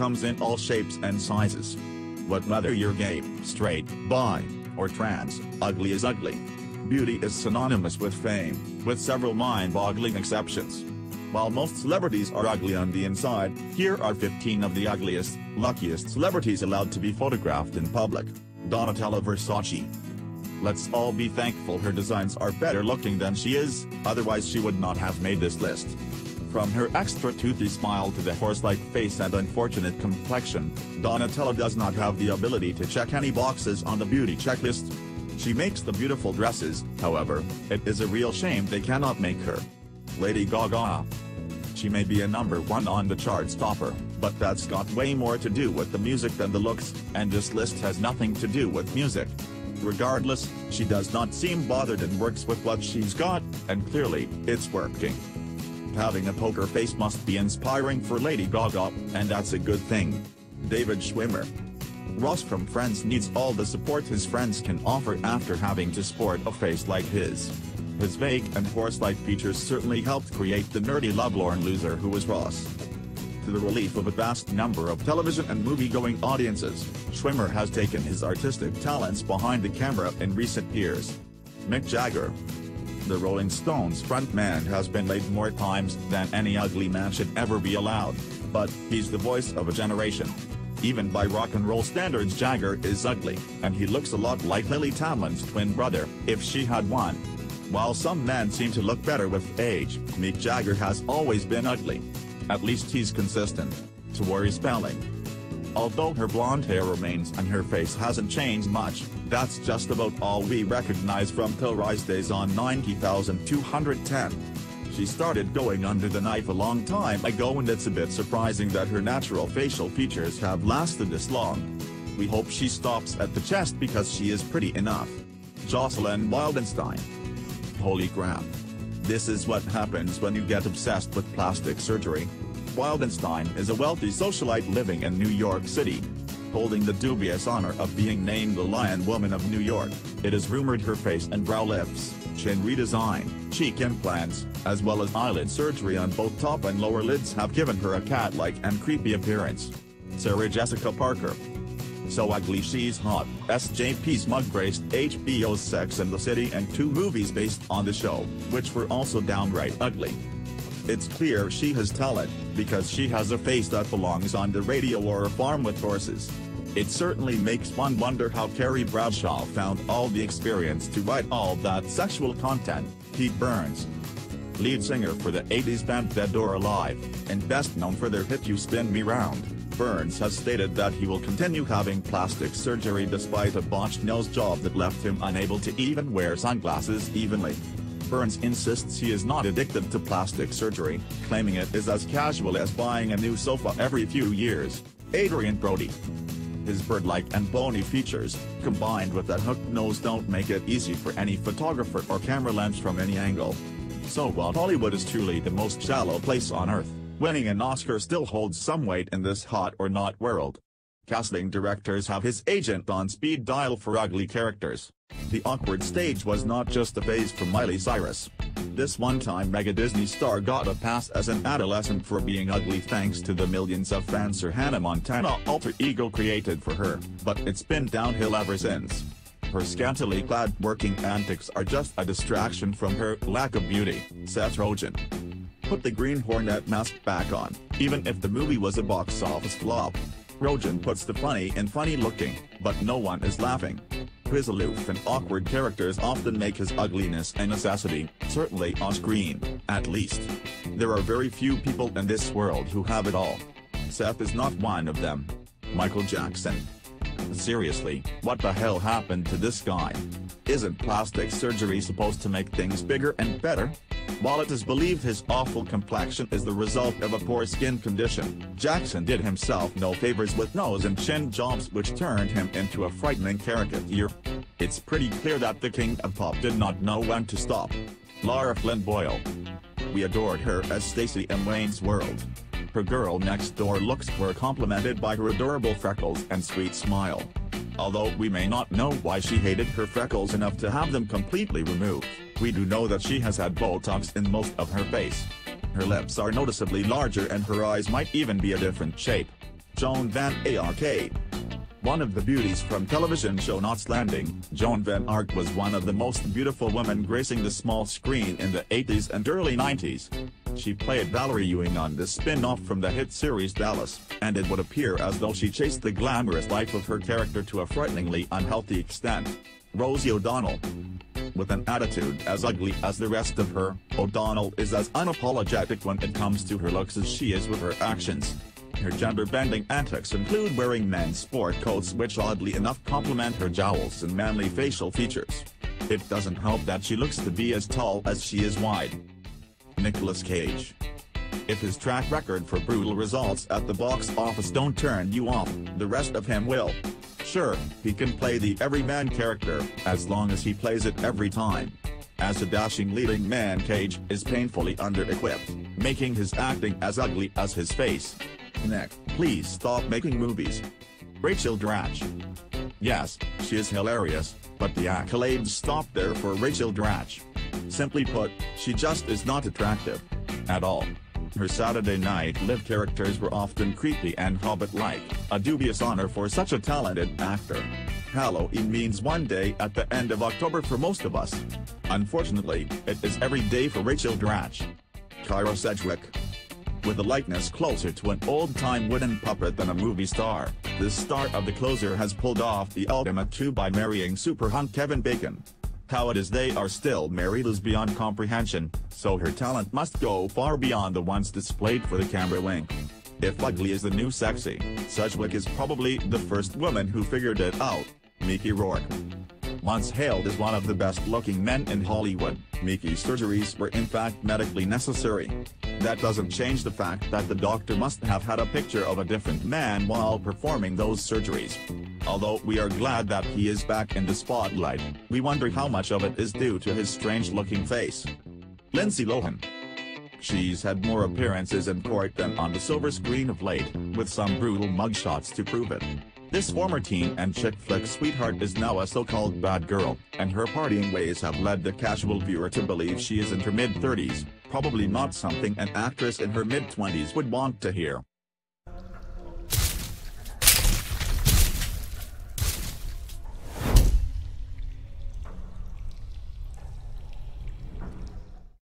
comes in all shapes and sizes. But whether you're gay, straight, bi, or trans, ugly is ugly. Beauty is synonymous with fame, with several mind-boggling exceptions. While most celebrities are ugly on the inside, here are 15 of the ugliest, luckiest celebrities allowed to be photographed in public. Donatella Versace. Let's all be thankful her designs are better looking than she is, otherwise she would not have made this list. From her extra toothy smile to the horse-like face and unfortunate complexion, Donatella does not have the ability to check any boxes on the beauty checklist. She makes the beautiful dresses, however, it is a real shame they cannot make her. Lady Gaga. She may be a number one on the charts topper, but that's got way more to do with the music than the looks, and this list has nothing to do with music. Regardless, she does not seem bothered and works with what she's got, and clearly, it's working. Having a poker face must be inspiring for Lady Gaga, and that's a good thing. David Schwimmer. Ross from Friends needs all the support his friends can offer after having to sport a face like his. His vague and horse-like features certainly helped create the nerdy lovelorn loser who was Ross. To the relief of a vast number of television and movie-going audiences, Schwimmer has taken his artistic talents behind the camera in recent years. Mick Jagger, the Rolling Stones frontman has been laid more times than any ugly man should ever be allowed, but he's the voice of a generation. Even by rock and roll standards Jagger is ugly, and he looks a lot like Lily Tomlin's twin brother, if she had one. While some men seem to look better with age, Mick Jagger has always been ugly. At least he's consistent. To Tori Spelling. Although her blonde hair remains and her face hasn't changed much, that's just about all we recognize from Till Rise days on 90,210. She started going under the knife a long time ago and it's a bit surprising that her natural facial features have lasted this long. We hope she stops at the chest because she is pretty enough. Jocelyn Wildenstein. Holy crap. This is what happens when you get obsessed with plastic surgery. Wildenstein is a wealthy socialite living in New York City. Holding the dubious honor of being named the Lion Woman of New York, it is rumored her face and brow lifts, chin redesign, cheek implants, as well as eyelid surgery on both top and lower lids have given her a cat-like and creepy appearance. Sarah Jessica Parker. So ugly she's hot, SJP smug graced HBO's Sex and the City and two movies based on the show, which were also downright ugly. It's clear she has talent, because she has a face that belongs on the radio or a farm with horses. It certainly makes one wonder how Carrie Bradshaw found all the experience to write all that sexual content, Pete Burns. Lead singer for the 80s band Dead or Alive, and best known for their hit You Spin Me Round, Burns has stated that he will continue having plastic surgery despite a botched nose job that left him unable to even wear sunglasses evenly. Burns insists he is not addicted to plastic surgery, claiming it is as casual as buying a new sofa every few years. Adrien Brody. His bird-like and bony features, combined with that hooked nose don't make it easy for any photographer or camera lens from any angle. So while Hollywood is truly the most shallow place on earth, winning an Oscar still holds some weight in this hot or not world. Casting directors have his agent on speed dial for ugly characters. The awkward stage was not just a phase for Miley Cyrus. This one-time mega Disney star got a pass as an adolescent for being ugly thanks to the millions of fans her Hannah Montana alter ego created for her, but it's been downhill ever since. Her scantily clad working antics are just a distraction from her lack of beauty, Seth Rogen. Put the Green Hornet mask back on, even if the movie was a box office flop. Rogen puts the funny in funny looking, but no one is laughing. His aloof and awkward characters often make his ugliness a necessity, certainly on screen, at least. There are very few people in this world who have it all. Seth is not one of them. Michael Jackson. Seriously, what the hell happened to this guy? Isn't plastic surgery supposed to make things bigger and better? While it is believed his awful complexion is the result of a poor skin condition, Jackson did himself no favors with nose and chin jobs which turned him into a frightening caricature. It's pretty clear that the king of pop did not know when to stop. Lara Flynn Boyle. We adored her as Stacy in Wayne's World. Her girl next door looks were complemented by her adorable freckles and sweet smile. Although we may not know why she hated her freckles enough to have them completely removed, we do know that she has had Botox in most of her face. Her lips are noticeably larger and her eyes might even be a different shape. Joan Van Ark. One of the beauties from television show Knots Landing, Joan Van Ark was one of the most beautiful women gracing the small screen in the 80s and early 90s. She played Valerie Ewing on this spin-off from the hit series Dallas, and it would appear as though she chased the glamorous life of her character to a frighteningly unhealthy extent. Rosie O'Donnell. With an attitude as ugly as the rest of her, O'Donnell is as unapologetic when it comes to her looks as she is with her actions. Her gender-bending antics include wearing men's sport coats which oddly enough complement her jowls and manly facial features. It doesn't help that she looks to be as tall as she is wide. Nicolas Cage. If his track record for brutal results at the box office don't turn you off, the rest of him will. Sure, he can play the everyman character, as long as he plays it every time. As a dashing leading man Cage is painfully under-equipped, making his acting as ugly as his face. Nick, please stop making movies. Rachel Dratch. Yes, she is hilarious, but the accolades stop there for Rachel Dratch. Simply put, she just is not attractive. At all. Her Saturday Night Live characters were often creepy and Hobbit-like, a dubious honor for such a talented actor. Halloween means one day at the end of October for most of us. Unfortunately, it is every day for Rachel Dratch. Kyra Sedgwick. With a likeness closer to an old-time wooden puppet than a movie star, the star of the closer has pulled off the ultimate coup by marrying super hunk Kevin Bacon. How it is they are still married is beyond comprehension, so her talent must go far beyond the ones displayed for the camera wink. If ugly is the new sexy, Sedgwick is probably the first woman who figured it out, Mickey Rourke. Once hailed as one of the best-looking men in Hollywood, Mickey's surgeries were in fact medically necessary. That doesn't change the fact that the doctor must have had a picture of a different man while performing those surgeries. Although we are glad that he is back in the spotlight, we wonder how much of it is due to his strange-looking face. Lindsay Lohan. She's had more appearances in court than on the silver screen of late, with some brutal mugshots to prove it. This former teen and chick flick sweetheart is now a so-called bad girl, and her partying ways have led the casual viewer to believe she is in her mid-30s, probably not something an actress in her mid-20s would want to hear.